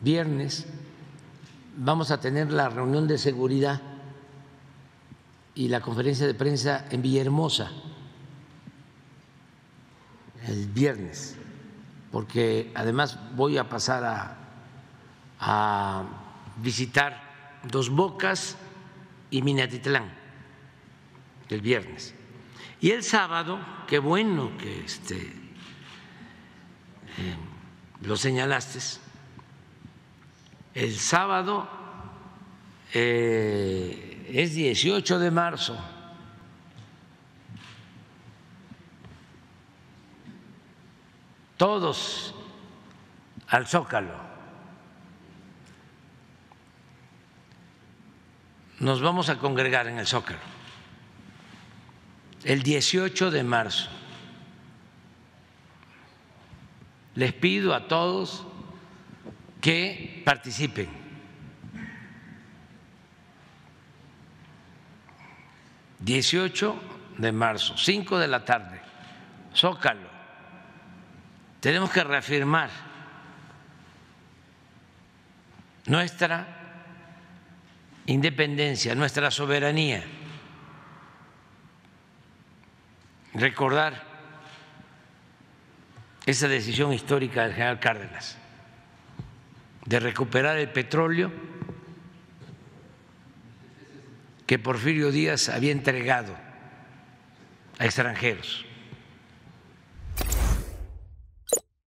viernes vamos a tener la reunión de seguridad y la conferencia de prensa en Villahermosa el viernes, porque además voy a pasar a, a visitar Dos Bocas y Minatitlán el viernes. Y el sábado, qué bueno que este, eh, lo señalaste, el sábado eh, es 18 de marzo. Todos al zócalo. Nos vamos a congregar en el zócalo el 18 de marzo. Les pido a todos que participen. Dieciocho de marzo, cinco de la tarde, Zócalo. Tenemos que reafirmar nuestra independencia, nuestra soberanía, recordar esa decisión histórica del general Cárdenas de recuperar el petróleo que Porfirio Díaz había entregado a extranjeros.